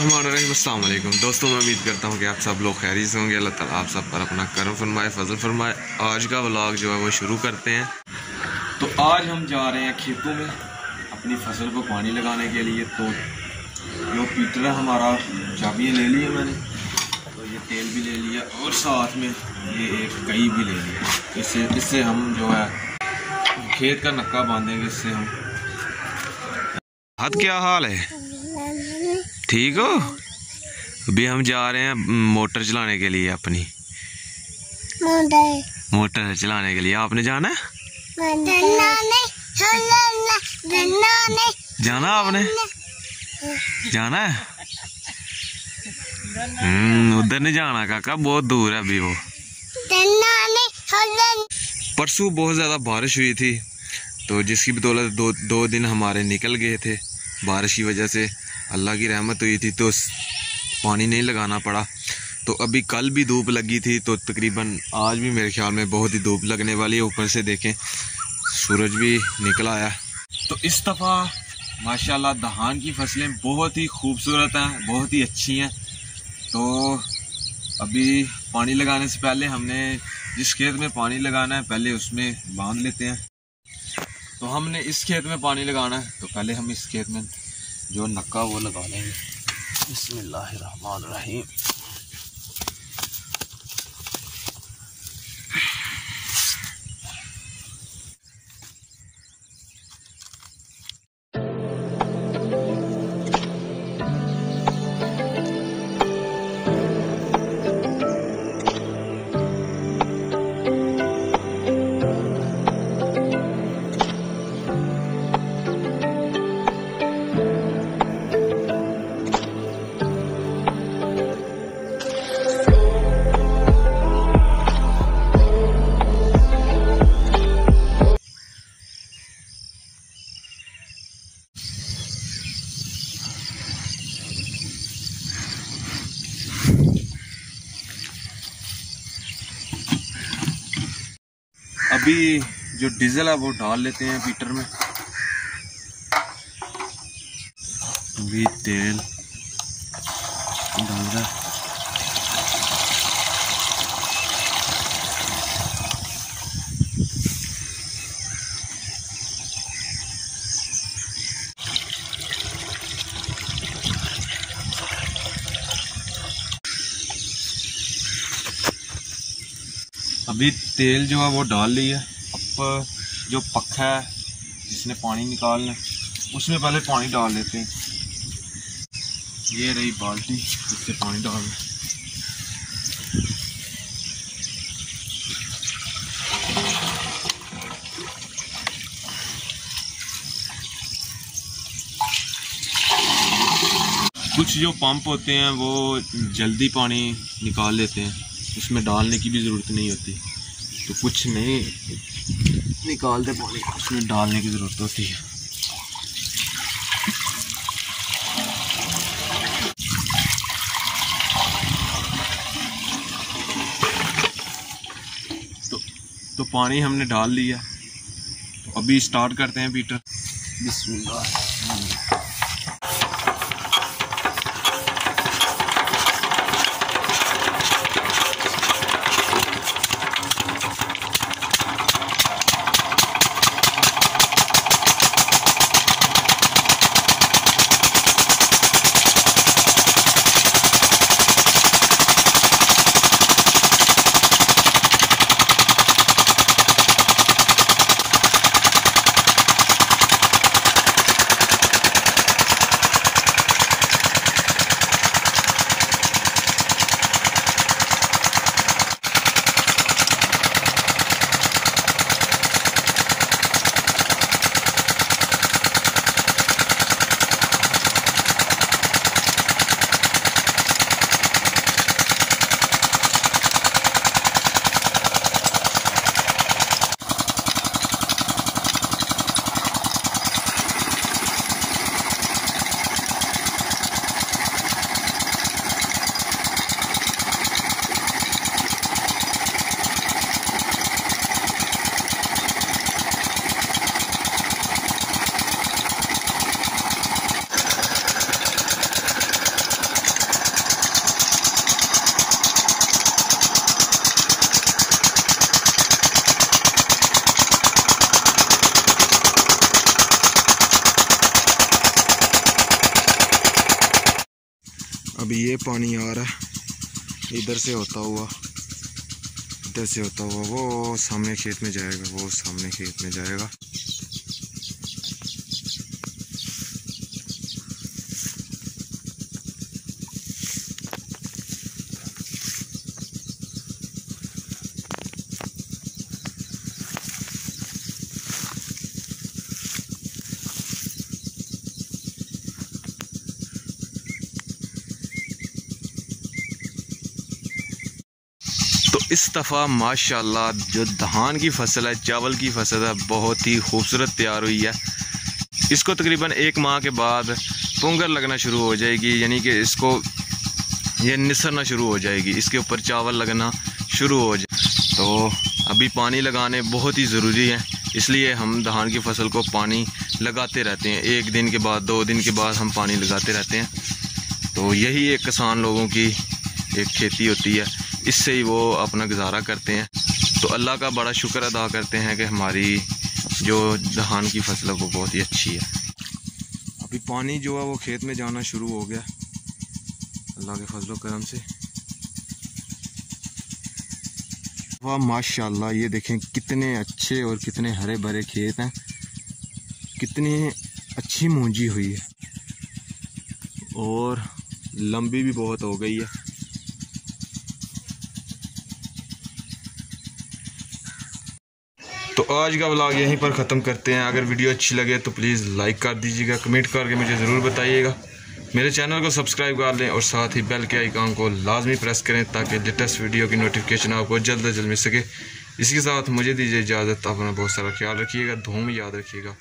अल्लाम दोस्तों, मैं उम्मीद करता हूँ कि आप सब लोग खैरी से होंगे। अल्लाह ताला आप सब पर अपना करम फरमाए, फजल फरमाए। आज का व्लॉग जो है वो शुरू करते हैं। तो आज हम जा रहे हैं खेतों में अपनी फ़सल को पानी लगाने के लिए। तो जो पीटर है, हमारा चाबियाँ ले ली है मैंने। तो ये तेल भी ले लिया और साथ में ये एक कई भी ले लिया। इससे इससे हम जो है खेत का नक्का बांधेंगे, इससे हम हाथ क्या हाल है? ठीक हो? अभी हम जा रहे हैं मोटर चलाने के लिए अपनी। मोटर। चलाने के लिए। आपने जाना है? जाना आपने? जाना है। हम्म उधर नहीं जाना काका बहुत दूर है अभी वो। परसों बहुत ज़्यादा बारिश हुई थी तो जिसकी बदौलत दो दो दिन हमारे निकल गए थे बारिश की वजह से। अल्लाह की रहमत हुई थी तो पानी नहीं लगाना पड़ा। तो अभी कल भी धूप लगी थी तो तकरीबन आज भी मेरे ख्याल में बहुत ही धूप लगने वाली है, ऊपर से देखें, सूरज भी निकल आया। तो इस दफ़ा, माशाल्लाह दहान की फ़सलें बहुत ही खूबसूरत हैं, बहुत ही अच्छी हैं। तो अभी पानी लगाने से पहले हमने जिस खेत में पानी लगाना है, पहले उसमें बाँध लेते हैं। तो हमने इस खेत में पानी लगाना है तो पहले हम इस खेत में जो नक्का वो लगा लेंगे। बसमीम अभी जो डीजल है वो डाल लेते हैं पीटर में। अभी तेल डाल रहा अभी तेल जो है वो डाल लिया अब जो पखा है, जिसने पानी निकालना उसमें पहले पानी डाल लेते हैं। ये रही बाल्टी इससे पानी डाल कुछ जो पंप होते हैं, वो जल्दी पानी निकाल लेते हैं। उसमें डालने की भी ज़रूरत नहीं होती। तो कुछ नहीं निकालते पानी। उसमें डालने की ज़रूरत होती है। तो तो पानी हमने डाल लिया। तो अभी स्टार्ट करते हैं पीटर बिस्मिल्लाह। अभी ये पानी आ रहा है। इधर से होता हुआ, इधर से होता हुआ, वो सामने खेत में जाएगा, वो सामने खेत में जाएगा। इस दफ़ा माशा जो धान की फ़सल है, चावल की फ़सल है, बहुत ही खूबसूरत तैयार हुई है। इसको तकरीबन एक माह के बाद पोंगर लगना शुरू हो जाएगी, यानी कि इसको ये निसरना शुरू हो जाएगी। इसके ऊपर चावल लगना शुरू हो जाए। तो अभी पानी लगाने बहुत ही ज़रूरी है, इसलिए हम धान की फ़सल को पानी लगाते रहते हैं। एक दिन के बाद, दो दिन के बाद हम पानी लगाते रहते हैं। तो यही एक किसान लोगों की एक खेती होती है। इससे ही वो अपना गुजारा करते हैं। तो अल्लाह का बड़ा शुक्र अदा करते हैं कि हमारी जो धान की फ़सल है, वो बहुत ही अच्छी है। अभी पानी जो है, वो खेत में जाना शुरू हो गया। अल्लाह के फजल करम से। वाह, माशाल्लाह, ये देखें कितने अच्छे और कितने हरे भरे खेत हैं। कितनी अच्छी मूंजी हुई है। और लंबी भी बहुत हो गई है। आज का व्लॉग यहीं पर ख़त्म करते हैं। अगर वीडियो अच्छी लगे तो प्लीज़ लाइक कर दीजिएगा कमेंट करके मुझे ज़रूर बताइएगा। मेरे चैनल को सब्सक्राइब कर लें और साथ ही बेल के आइकॉन को लाजमी प्रेस करें ताकि लेटेस्ट वीडियो की नोटिफिकेशन आपको जल्द अज जल्द मिल सके। इसके साथ मुझे दीजिए इजाज़त, अपना बहुत सारा ख्याल रखिएगा, धूम याद रखिएगा।